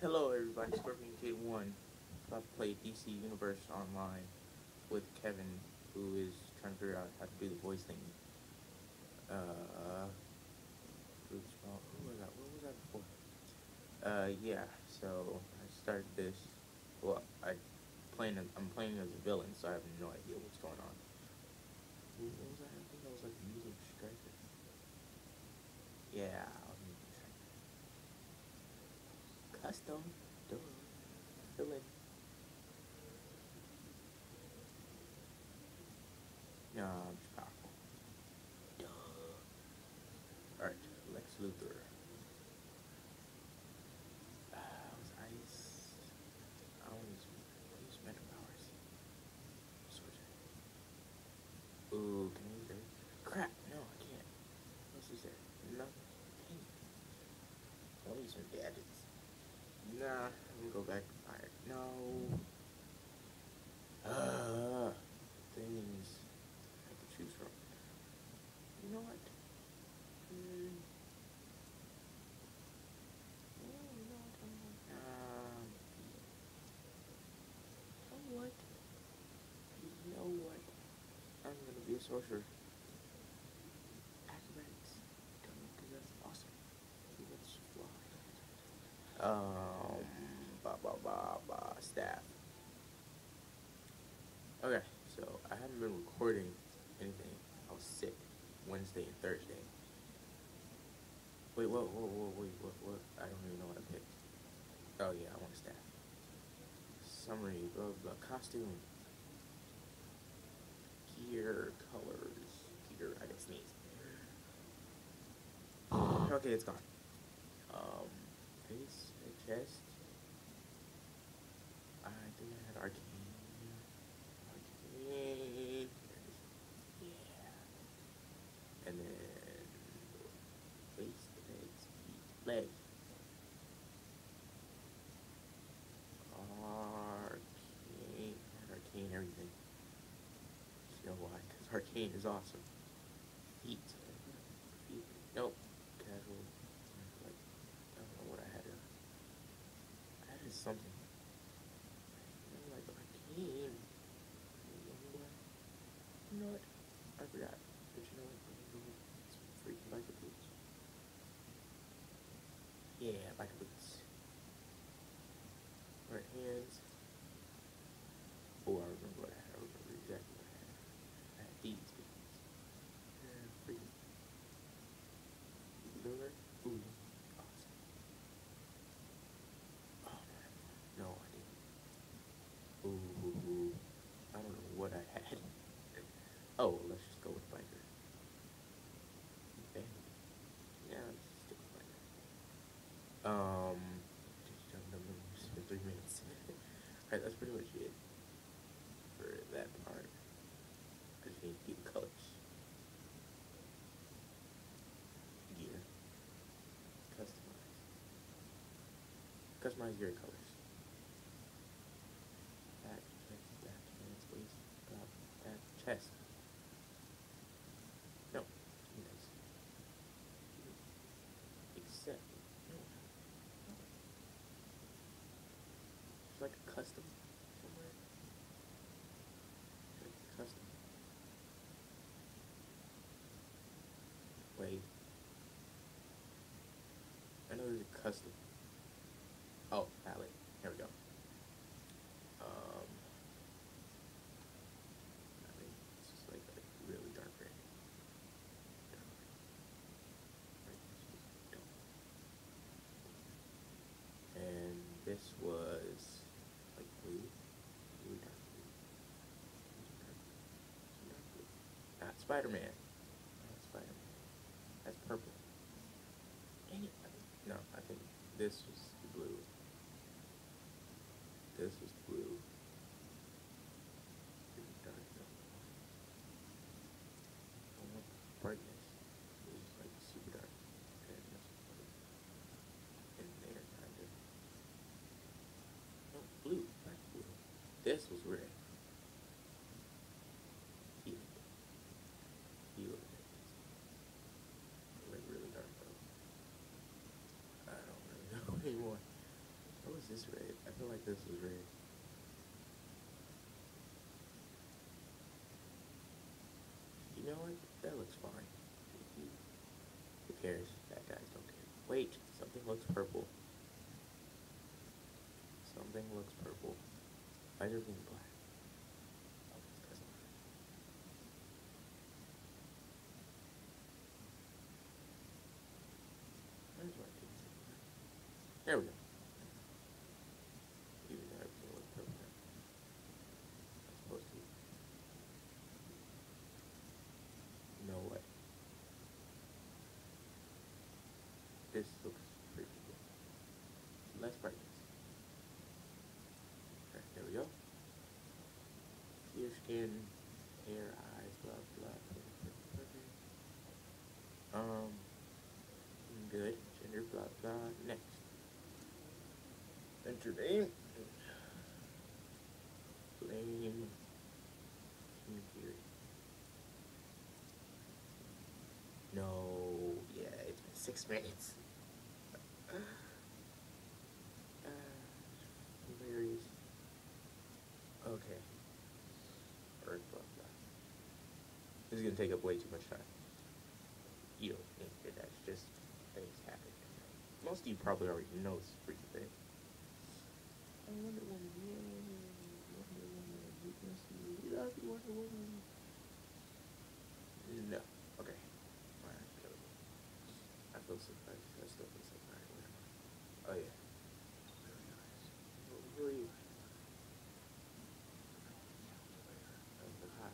Hello everybody, Scorpion Kid 1. About to play DC Universe Online with Kevin, who is trying to figure out how to do the voice thing. Uh, who was that? What was that before? Uh, yeah, so I started this, well, I playing, I'm playing as a villain, so I have no idea what's going on. What was that? I think that was like Music Striker. Yeah, custom. Duh. Fill in. No, I'm just powerful. Duh. Alright, Lex Luthor. Uh, was ice. I don't use, I use mental powers. Sorcery. Ooh, can I use it? Crap, no, I can't. What else is there? Nothing. Dang. I'll use some gadgets. Nah, I'm gonna go back to fire. No. Uh, things I have to choose from. You know what? Mm. Oh, you know what? I'm gonna, um, you know what? You know what? I'm gonna be a sorcerer. Acrobatics. Because that's awesome. Let's fly. Um, ba ba ba ba staff. Okay, so I haven't been recording anything. I was sick Wednesday and Thursday. Wait, whoa, whoa, whoa, wait, what, what? I don't even know what I picked. Oh yeah, I want a staff. Summary, blah blah, costume, gear, colors, gear. I can sneeze. Okay, it's gone. Um, face, chest. I think I had arcane. Arcane. Yeah. And then waist, legs, feet, leg. Arcane, arcane, everything. You know why? Because arcane is awesome. Feet. Nope. Casual. I don't know what I had. I had something. I'm like arcane. You know what? I forgot. But you know what? It's freaking biker boots. Yeah, biker boots. Right hands. Oh, I remember what I had. I remember exactly what I had. I had these boots. Yeah, freaking. Lunar? Ooh, awesome. Oh, man. No, I didn't. Ooh, I don't know what I had. Oh, let's just go with biker. Okay. Yeah, let's just stick with biker. Um, just jump number for three minutes. Alright, that's pretty much it for that part. I just need to keep colors. Gear. Customize. Customize gear colors. Back, chest, back, hands, waist, back, chest. No. Yes. Except. No. no. It's like a custom somewhere. Custom. Wait. I know there's a custom. Oh, palette. Here we go. Um. I mean, it's just like a really dark gray. Dark gray. Right, it's just dark. And this was like blue. Blue, dark blue. Dark blue. Dark blue. Not Spider-Man. Not Spider-Man. That's purple. Think, no, I think this was blue. This was blue. Pretty dark though. I want brightness. It was like super dark. And that's what in there kind of. No, blue, not blue. This was red. Heal. Heal. Like really dark though. I don't really know anymore. I was was this? I feel like this was red. You know what? That looks fine. Who cares? That guys don't care. Wait, something looks purple. Something looks purple. Why is everything black? There we go. Even though everything looks purple now. It's supposed to be. You know what? This looks pretty good. Less brightness. Okay, there we go. Your skin, hair, eyes, blah blah. Um, good. Gender, blah blah. Next. Enter name. Blame. No, yeah, it's been six minutes. Uh, hilarious. Okay. Earth, blah, blah. This is gonna take up way too much time. You don't think that that's just things happen. Most of you probably already know this freaking thing. I Wonder Woman, yeah. Wonder Woman, weakness, love you, Wonder Woman. No. Okay. Alright, kill it. I feel so I, I still feel so tired. Oh yeah. Very nice. Oh, who are you? Oh, but hi.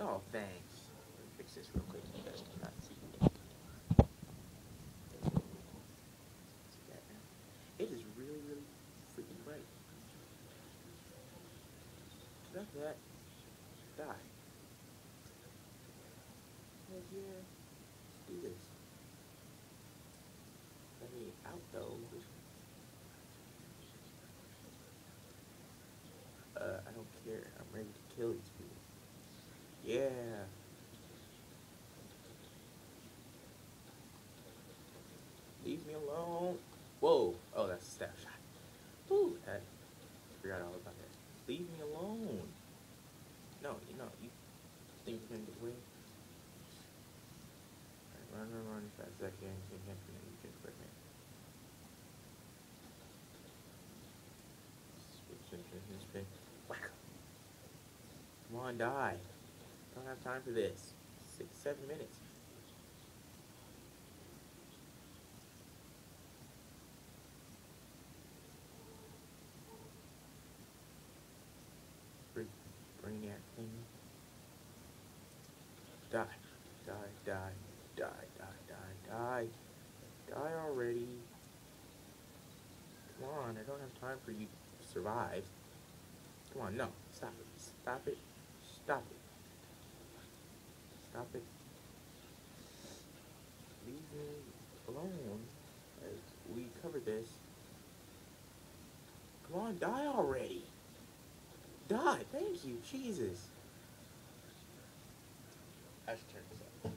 Oh, thanks. Let me fix this real quick. You guys cannot see. It is really, really freaking bright. Of that. Die. Heck yeah. Do this. Let me out though. Uh, I don't care. I'm ready to kill these people. Yeah. Leave me alone. Whoa. Oh, that's a staff shot. Ooh, that. All about that. Leave me alone. No, you know, you think? Alright, run, run, run as fast as I can. You can you can quit me. Switch spin. Whack. Come on, die. Don't have time for this. Six, seven minutes. Die. Die, die, die, die, die, die. Die already. Come on, I don't have time for you to survive. Come on, no. Stop it. Stop it. Stop it. Stop it. Leave me alone. As we covered this. Come on, die already. Die. Thank you. Jesus. I should turn this up.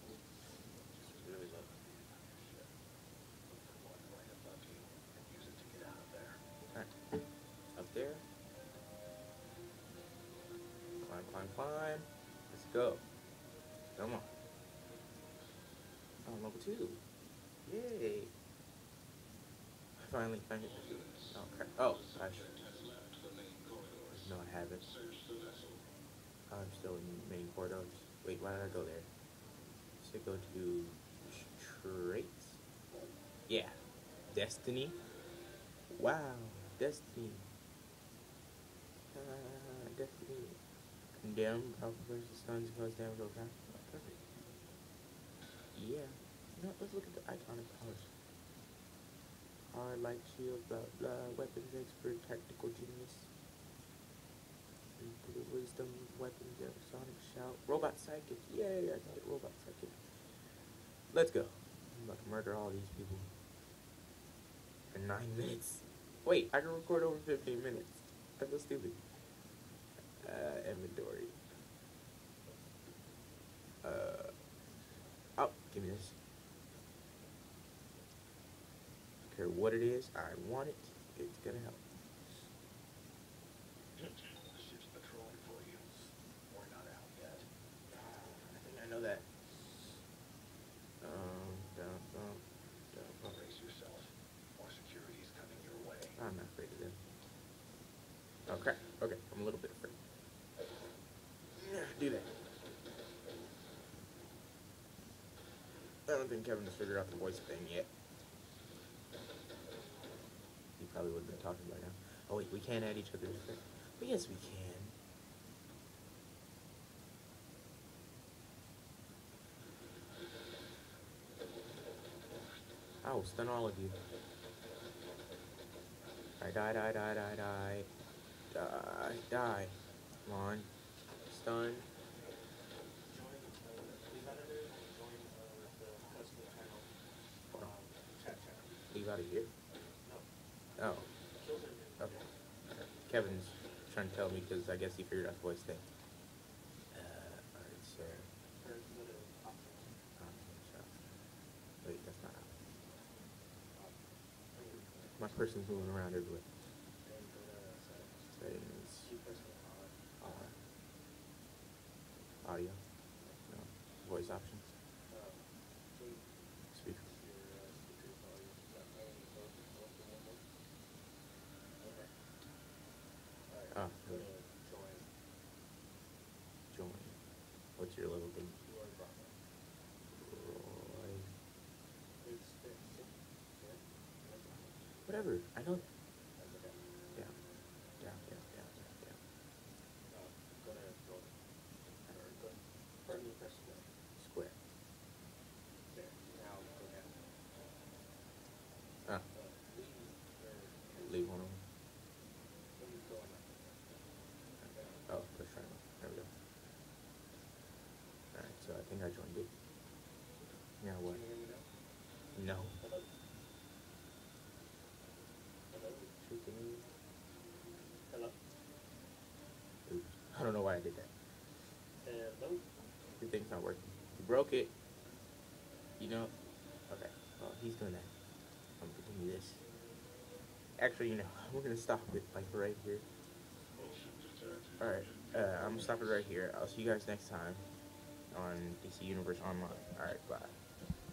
It's really low. Alright. Up there. Climb, climb, climb. Let's go. Come on. Oh, level two. Yay. I finally found it. Oh, crap. Oh, gosh. No, I haven't. Oh, I'm still in main corridors. Wait, why did I go there? Should go to traits. Yeah, Destiny. Wow, Destiny. Uh, Destiny. Condemn, powerful versus cause damage over time. Oh, perfect. Yeah. You know, let's look at the iconic powers. Hard light shield, blah blah. Weapons expert, tactical genius. Intuitive wisdom, weapons, sonic shout, robot sidekick. Yay, I got it, robot sidekick. Let's go. I'm about to murder all these people. For nine minutes. Wait, I can record over 15 minutes. I feel stupid. Uh, inventory. Uh, oh, give me this. care what it is. I want it. It's gonna help. Ship's patrolling for you. We're not out yet. I think I know that. Um, bum, dum, bum. Brace yourself. More security's coming your way. I'm not afraid of them. Okay, okay, I'm a little bit afraid. Do that. I don't think Kevin has figured out the voice thing yet. He probably would have been talking by now. Oh wait, we can't add each other's thing. But yes, we can. I will stun all of you. Die, die, die, die, die, die. Die, die. Come on. Stun. Leave out of here. Oh. Okay. Kevin's trying to tell me because I guess he figured out the voice thing. Uh, alright, so. um, so. Wait, that's not out. My person's moving around everywhere. Settings. Audio. No. Voice options. Speaker. Ah, okay. Join. What's your level thing? Roy. Whatever. I don't. Yeah. Yeah, yeah, yeah, yeah, yeah. Square. Ah, leave one of them. Oh, push triangle. There we go. Alright, so I think I joined it. Now what? No. Shoot the move. Oops. I don't know why I did that. Your thing's not working. You broke it. You know? Okay. Well, he's doing that. I'm gonna continue this. Actually, you know, we're gonna stop it like right here. Alright, uh, I'm gonna stop it right here. I'll see you guys next time on DC Universe Online. Alright, bye.